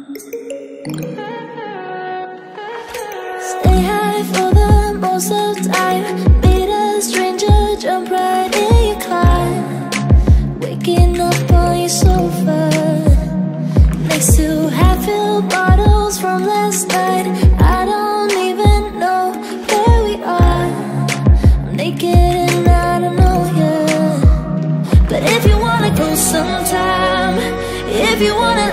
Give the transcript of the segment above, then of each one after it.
Stay high for the most of time. Beat a stranger, jump right in your car Waking up on your sofa. Next to half-filled bottles from last night. I don't even know where we are. I'm naked and I don't know ya. But if you wanna go sometime If you wanna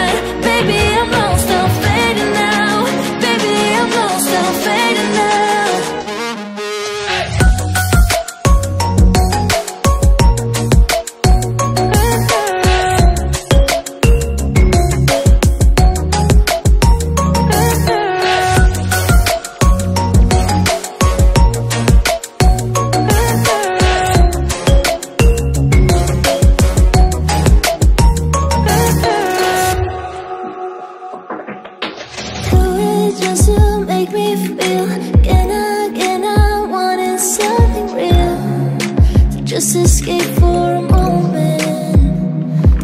just escape for a moment.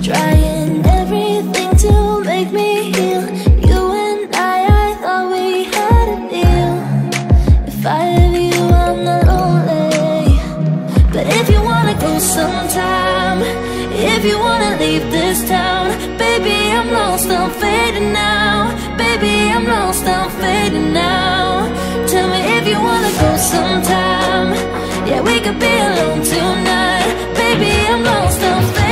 Trying everything to make me heal. You and I, I thought we had a deal. If I have you, I'm not lonely. But if you wanna go sometime If you wanna leave this town Baby, I'm lost, I'm fading now. Baby, I'm lost, I'm fading now alone tonight. Baby, I'm lost, I'm